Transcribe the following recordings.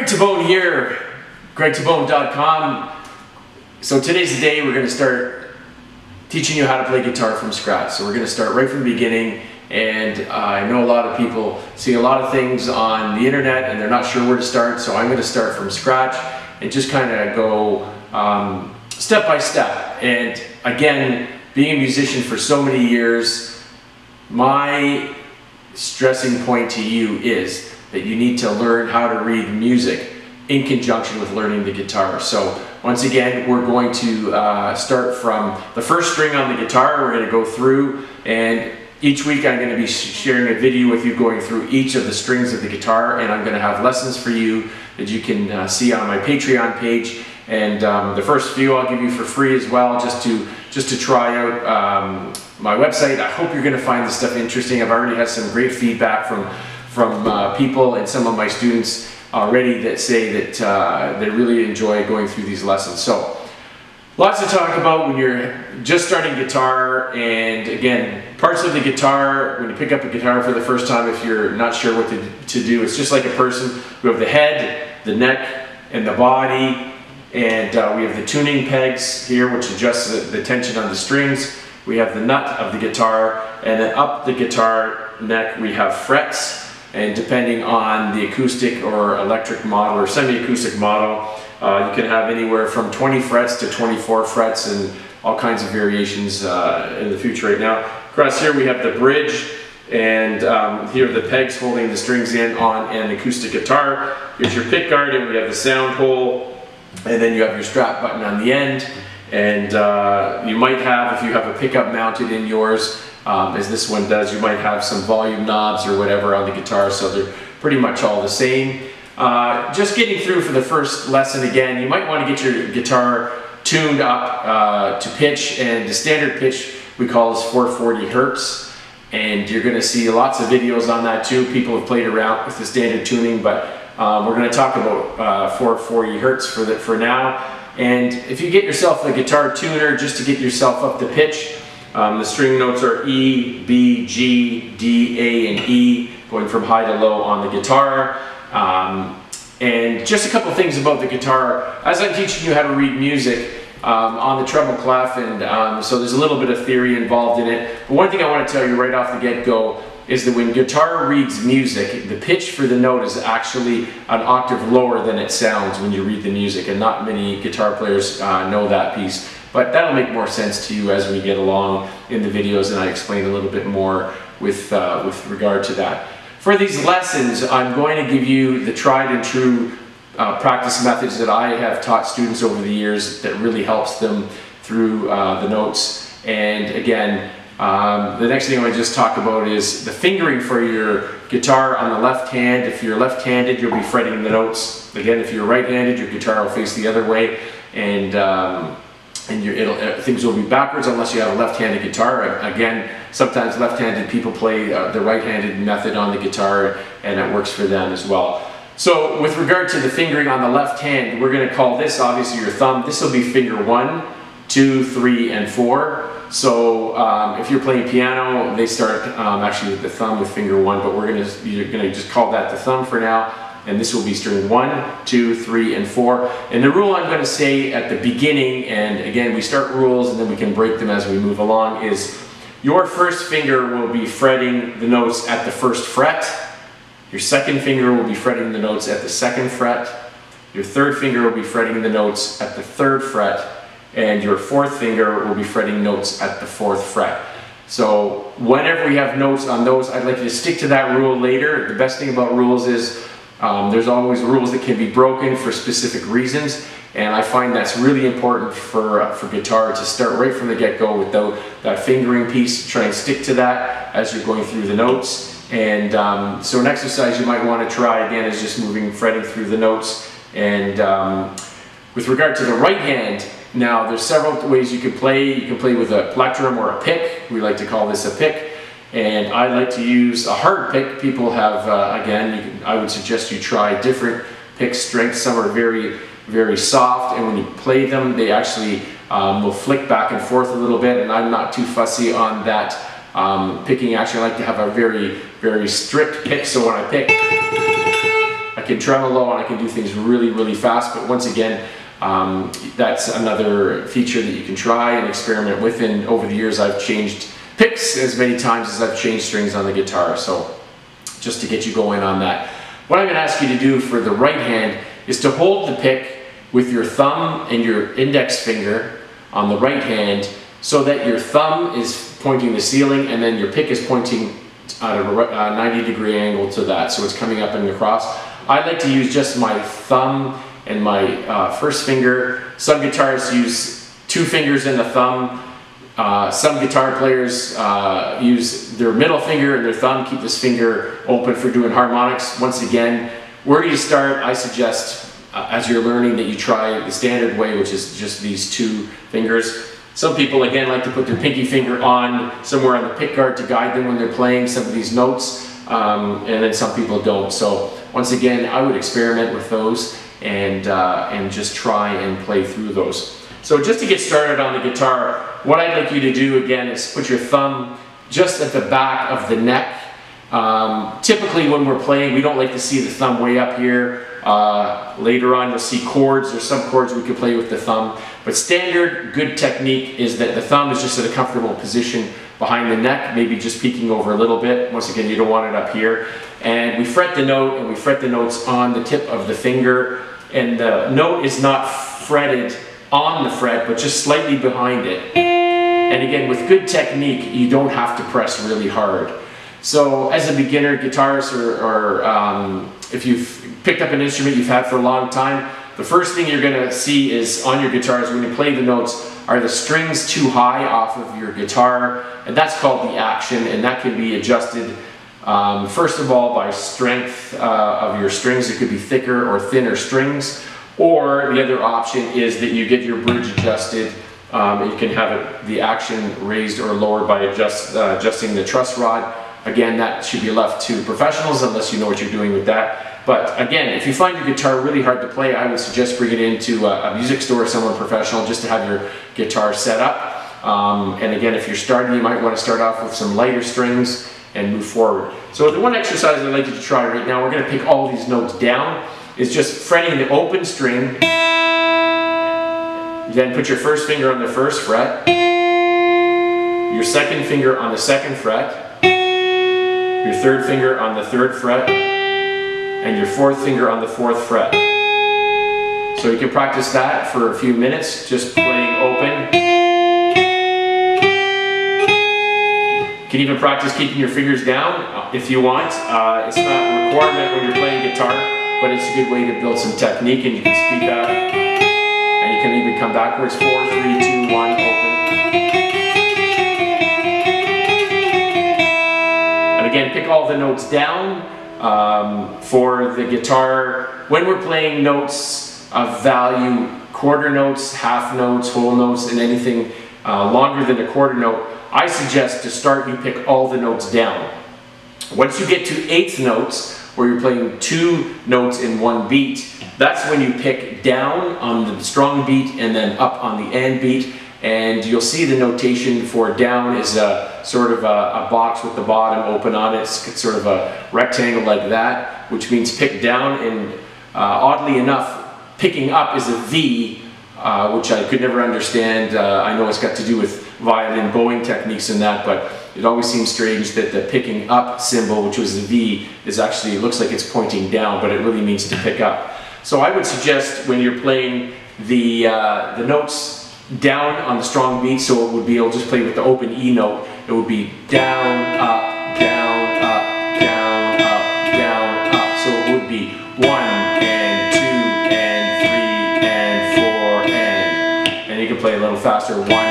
Greg Tabone here, gregtabone.com. So today's the day we're going to start teaching you how to play guitar from scratch. So we're going to start right from the beginning and uh, I know a lot of people see a lot of things on the internet and they're not sure where to start so I'm going to start from scratch and just kind of go um, step by step. And again, being a musician for so many years, my stressing point to you is that you need to learn how to read music in conjunction with learning the guitar. So once again, we're going to uh, start from the first string on the guitar. We're going to go through and each week I'm going to be sharing a video with you going through each of the strings of the guitar and I'm going to have lessons for you that you can uh, see on my Patreon page and um, the first few I'll give you for free as well just to just to try out um, my website. I hope you're going to find this stuff interesting. I've already had some great feedback from from uh, people and some of my students already that say that uh, they really enjoy going through these lessons. So lots to talk about when you're just starting guitar and again parts of the guitar when you pick up a guitar for the first time if you're not sure what to, to do it's just like a person. We have the head the neck and the body and uh, we have the tuning pegs here which adjusts the, the tension on the strings. We have the nut of the guitar and then up the guitar neck we have frets and depending on the acoustic or electric model or semi-acoustic model uh, you can have anywhere from 20 frets to 24 frets and all kinds of variations uh, in the future right now. Across here we have the bridge and um, here are the pegs holding the strings in on an acoustic guitar. Here's your pick guard and we have the sound hole and then you have your strap button on the end and uh, you might have, if you have a pickup mounted in yours, um, as this one does, you might have some volume knobs or whatever on the guitar so they're pretty much all the same. Uh, just getting through for the first lesson again, you might want to get your guitar tuned up uh, to pitch and the standard pitch we call is 440 hertz and you're going to see lots of videos on that too. People have played around with the standard tuning but um, we're going to talk about uh, 440 hertz for, the, for now and if you get yourself a guitar tuner just to get yourself up to pitch um, the string notes are E, B, G, D, A, and E going from high to low on the guitar. Um, and just a couple things about the guitar. As I'm teaching you how to read music um, on the treble clef, and um, so there's a little bit of theory involved in it. But one thing I want to tell you right off the get-go is that when guitar reads music, the pitch for the note is actually an octave lower than it sounds when you read the music, and not many guitar players uh, know that piece. But that'll make more sense to you as we get along in the videos and I explain a little bit more with, uh, with regard to that. For these lessons, I'm going to give you the tried and true uh, practice methods that I have taught students over the years that really helps them through uh, the notes. And again, um, the next thing I want to just talk about is the fingering for your guitar on the left hand. If you're left-handed, you'll be fretting the notes. Again, if you're right-handed, your guitar will face the other way. And um, and uh, things will be backwards unless you have a left-handed guitar. Again, sometimes left-handed people play uh, the right-handed method on the guitar and it works for them as well. So with regard to the fingering on the left hand, we're going to call this obviously your thumb. This will be finger one, two, three, and four. So um, if you're playing piano, they start um, actually with the thumb with finger one, but we're going to you're going to just call that the thumb for now and this will be string one, two, three, and four. And the rule I'm going to say at the beginning, and again, we start rules and then we can break them as we move along, is your first finger will be fretting the notes at the first fret. Your second finger will be fretting the notes at the second fret. Your third finger will be fretting the notes at the third fret. And your fourth finger will be fretting notes at the fourth fret. So whenever we have notes on those, I'd like you to stick to that rule later. The best thing about rules is um, there's always rules that can be broken for specific reasons, and I find that's really important for, uh, for guitar to start right from the get-go with the, that fingering piece, try and stick to that as you're going through the notes. And um, so an exercise you might want to try again is just moving, fretting through the notes. And um, with regard to the right hand, now there's several ways you can play. You can play with a plectrum or a pick. We like to call this a pick. And I like to use a hard pick. People have, uh, again, can, I would suggest you try different pick strengths. Some are very, very soft, and when you play them, they actually um, will flick back and forth a little bit, and I'm not too fussy on that um, picking action. I like to have a very, very strict pick, so when I pick, I can tremolo and I can do things really, really fast. But once again, um, that's another feature that you can try and experiment with. And over the years, I've changed picks as many times as I've changed strings on the guitar. So just to get you going on that. What I'm going to ask you to do for the right hand is to hold the pick with your thumb and your index finger on the right hand so that your thumb is pointing the ceiling and then your pick is pointing at a 90 degree angle to that. So it's coming up and across. I like to use just my thumb and my uh, first finger. Some guitarists use two fingers and the thumb. Uh, some guitar players uh, use their middle finger and their thumb, keep this finger open for doing harmonics. Once again, where do you start? I suggest, uh, as you're learning, that you try the standard way, which is just these two fingers. Some people, again, like to put their pinky finger on somewhere on the pick guard to guide them when they're playing some of these notes, um, and then some people don't. So once again, I would experiment with those and, uh, and just try and play through those. So just to get started on the guitar, what I'd like you to do again is put your thumb just at the back of the neck. Um, typically when we're playing, we don't like to see the thumb way up here. Uh, later on you'll see chords, there's some chords we can play with the thumb. But standard good technique is that the thumb is just at a comfortable position behind the neck, maybe just peeking over a little bit. Once again, you don't want it up here. And we fret the note and we fret the notes on the tip of the finger. And the note is not fretted on the fret, but just slightly behind it. And again, with good technique, you don't have to press really hard. So as a beginner guitarist or, or um, if you've picked up an instrument you've had for a long time, the first thing you're going to see is on your guitars when you play the notes, are the strings too high off of your guitar? And that's called the action, and that can be adjusted um, first of all by strength uh, of your strings. It could be thicker or thinner strings. Or the other option is that you get your bridge adjusted. Um, you can have it, the action raised or lowered by adjust, uh, adjusting the truss rod. Again, that should be left to professionals unless you know what you're doing with that. But again, if you find your guitar really hard to play, I would suggest bring it into a, music store, or someone professional, just to have your guitar set up. Um, and again, if you're starting, you might want to start off with some lighter strings and move forward. So the one exercise I'd like you to try right now, we're going to pick all these notes down, is just fretting the open string. Then put your first finger on the first fret, your second finger on the second fret, your third finger on the third fret, and your fourth finger on the fourth fret. So you can practice that for a few minutes, just playing open. You can even practice keeping your fingers down uh, if you want. Uh, it's not a requirement when you're playing guitar, but it's a good way to build some technique and you can speed up. And you can even come backwards, four, three, two, one, open. And again, pick all the notes down. Um, for the guitar, when we're playing notes of value, quarter notes, half notes, whole notes, and anything uh, longer than a quarter note, I suggest to start you pick all the notes down. Once you get to eighth notes, where you're playing two notes in one beat, that's when you pick down on the strong beat and then up on the end beat. And you'll see the notation for down is a sort of a, a, box with the bottom open on it. It's sort of a rectangle like that, which means pick down. And uh, oddly enough, picking up is a V, uh, which I could never understand. Uh, I know it's got to do with violin bowing techniques and that, but it always seems strange that the picking up symbol, which was the V, is actually, looks like it's pointing down, but it really means to pick up. So I would suggest when you're playing the, uh, the notes down on the strong beat, so it would be, it'll just play with the open E note. It would be down, up, down, up, down, up, down, up. So it would be one and two and three and four and, and you can play a little faster, one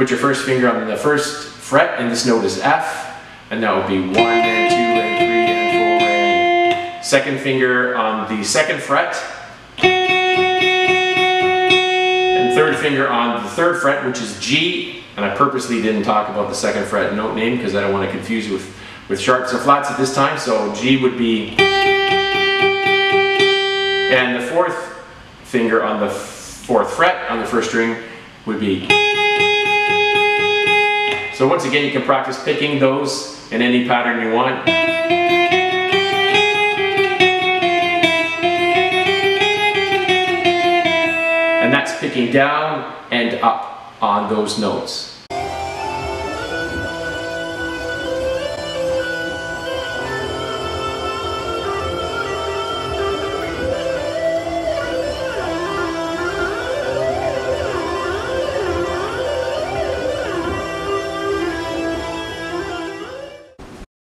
Put your first finger on the first fret, and this note is F, and that would be one and two and three and four and. Second finger on the second fret, and third finger on the third fret, which is G, and I purposely didn't talk about the second fret note name because I don't want to confuse you with, with sharps or flats at this time, so G would be, and the fourth finger on the fourth fret on the first string would be. So once again, you can practice picking those in any pattern you want. and that's picking down and up on those notes.